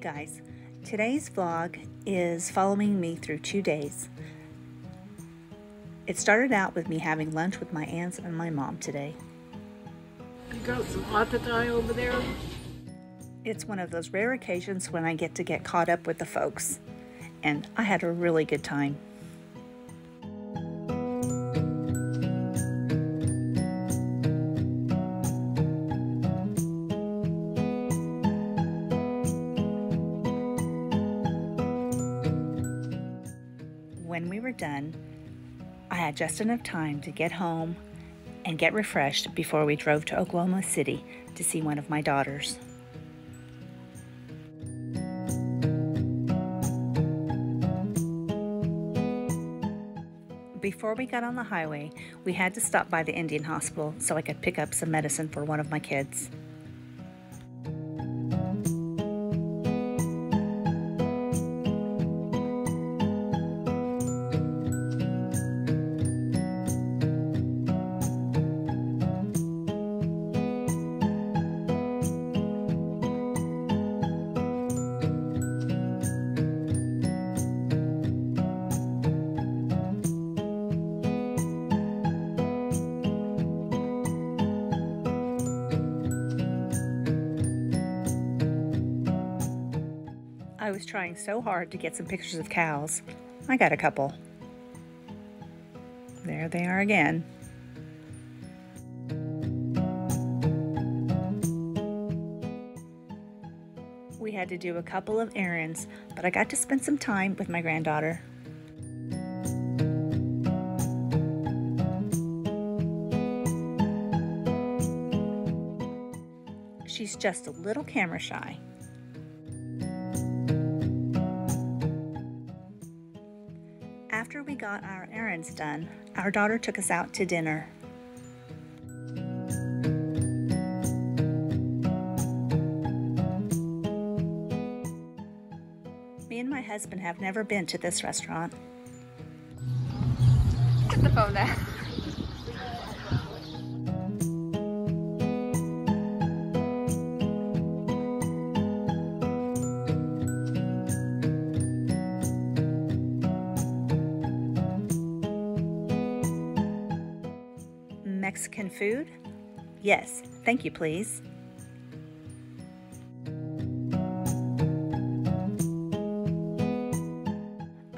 guys, today's vlog is following me through two days. It started out with me having lunch with my aunts and my mom today. You got some atatai over there? It's one of those rare occasions when I get to get caught up with the folks, and I had a really good time. When we were done, I had just enough time to get home and get refreshed before we drove to Oklahoma City to see one of my daughters. Before we got on the highway, we had to stop by the Indian Hospital so I could pick up some medicine for one of my kids. I was trying so hard to get some pictures of cows. I got a couple. There they are again. We had to do a couple of errands, but I got to spend some time with my granddaughter. She's just a little camera shy. Got our errands done, our daughter took us out to dinner. Me and my husband have never been to this restaurant. Put the phone down. Mexican food? Yes, thank you, please.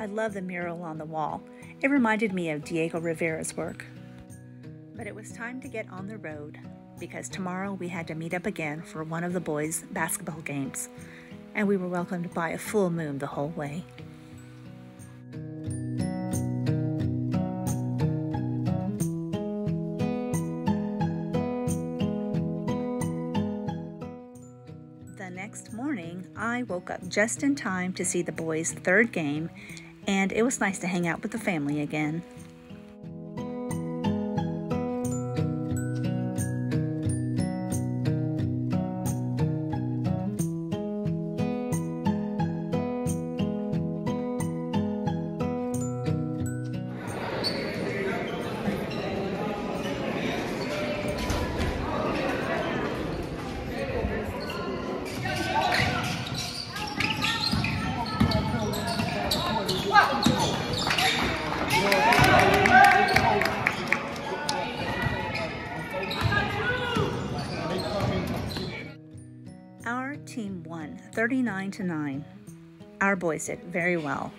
I love the mural on the wall. It reminded me of Diego Rivera's work. But it was time to get on the road because tomorrow we had to meet up again for one of the boys' basketball games, and we were welcomed by a full moon the whole way. Next morning, I woke up just in time to see the boys' third game, and it was nice to hang out with the family again. 39 to 9. Our boys did very well.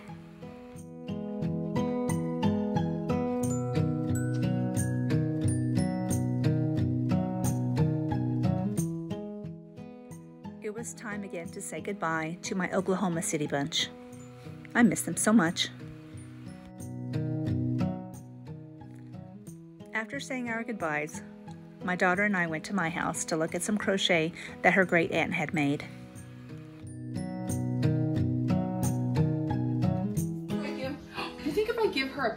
It was time again to say goodbye to my Oklahoma City bunch. I miss them so much. After saying our goodbyes, my daughter and I went to my house to look at some crochet that her great aunt had made.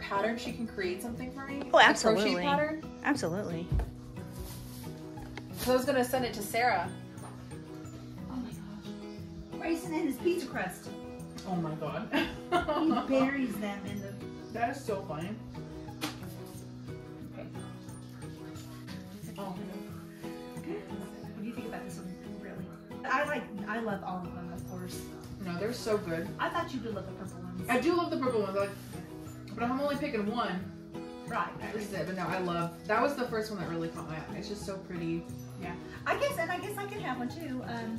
Pattern, she can create something for me? Oh, A absolutely. crochet pattern? Absolutely. So I was gonna send it to Sarah. Oh my gosh. Raisin in his pizza crust. Oh my god. He buries them in the. that is so funny. Okay. Oh, What do you think about this one? Really? I like. I love all of them, of course. No, they're so good. I thought you would love the purple ones. I do love the purple ones, like, but I'm only picking one. right. This is it. But no, I love. That was the first one that really caught my eye. It's just so pretty. Yeah. I guess, and I guess I can have one too. Um,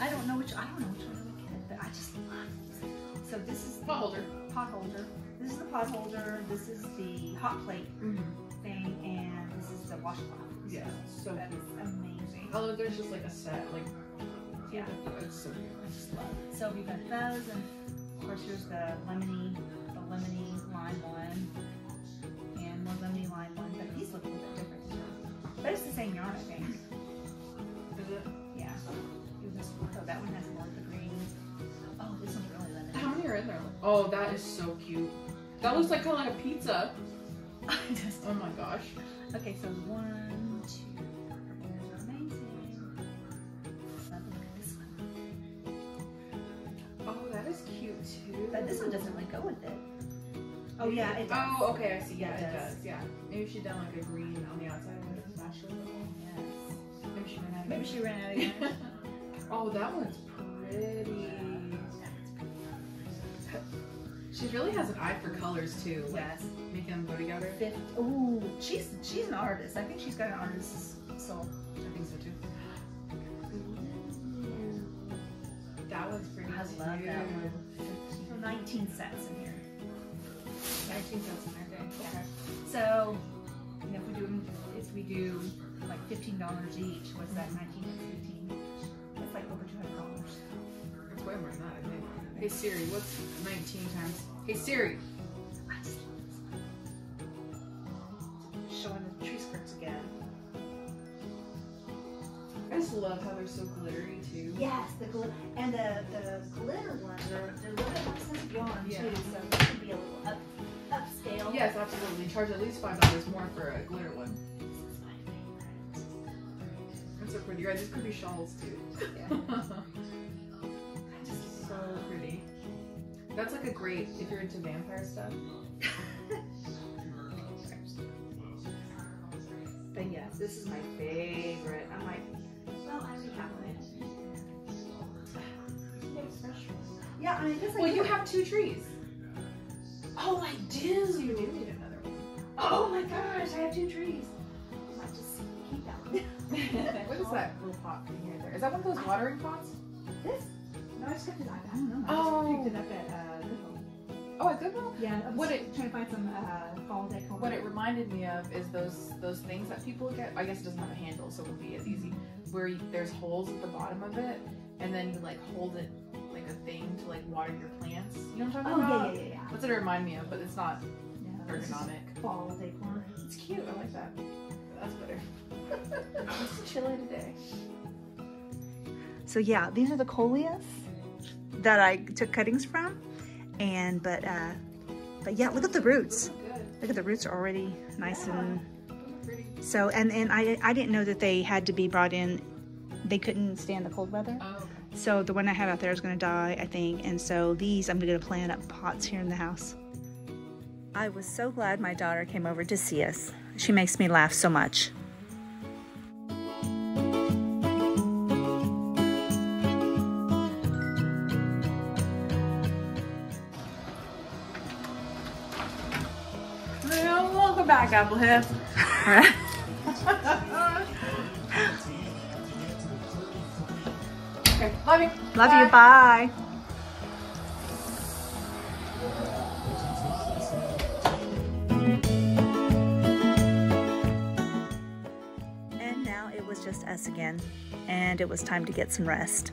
I don't know which. I don't know which one I would get, but I just love. It. So this is the Pot holder. pot holder. This is the pot holder. This is the hot plate Mm-hmm. thing, and this is the washcloth. Yeah, so That is amazing. Oh, there's just like a set, like. Yeah. It's so cute. I just love it. So we've got those, and of course here's the lemony Oh, that is so cute. That looks like kind of like a pizza. Just- Oh my gosh. okay, so one, two, is amazing. Love, look at this one. Oh, that is cute too. But this one doesn't really go with it. Oh yeah, it does. Oh, okay, I see. Yeah, Yeah, it does. does. Yeah. Maybe she done like a green on the outside with mm-hmm. a smash Yes. Maybe she ran out of Maybe she ran out of. Oh, that one's pretty. She really has an eye for colors too, like Yes. making them go together. Fifth. Ooh, she's she's an artist. I think she's got an artist's soul. I think so too. That one's pretty I too. love that one. So 19 sets in here. 19 cents in there. Okay. So, you know, if we do if we do like fifteen dollars each, what's that? 19 and 15. That's like over 200 dollars. It's way more than that. Hey Siri, what's 19 times? Hey Siri. I just love this one. Showing the tree skirts again. I just love how they're so glittery too. Yes, the glitter and the the glitter ones are they're a little bit more expensive yarn Yeah. too, so this could be a little up upscale. Yes, absolutely. Charge at least five dollars more for a glitter one. This is my favorite. That's so pretty. Right, these could be shawls too. Yeah. That's like a great if you're into vampire stuff. But yes, this is my favorite. I'm like, well, I already have one. Yeah, I mean, I guess I Well, you have two trees. Oh, I So do. you do need another one. Oh my gosh, I have two trees. I might just keep that one. what is that little pot thing right there? Is that one of those watering pots? This? No, I just got it. I don't know. I Oh. picked it up at uh. Oh, a good one. Yeah, I was What it- trying to find some uh, fall decor. What it reminded me of is those those things that people get. I guess it doesn't have a handle, so it won't be as easy. Where you, there's holes at the bottom of it, and then you like hold it like a thing to like water your plants. You know what I'm Oh talking yeah, about? yeah, yeah, yeah. That's what it reminded me of, but it's not yeah this is ergonomic. Fall decor. It's cute. I like that. That's better. it's chilly today. So yeah, these are the coleus that I took cuttings from, and but uh, but yeah, look at the roots. Look at the roots are already nice and Those look pretty. so. And and I I didn't know that they had to be brought in. They couldn't stand the cold weather. Oh. So the one I have out there is going to die, I think. And so these I'm going to plant up pots here in the house. I was so glad my daughter came over to see us. She makes me laugh so much. Welcome back, Applehead. okay, love you. Love you. Bye. And now it was just us again, and it was time to get some rest.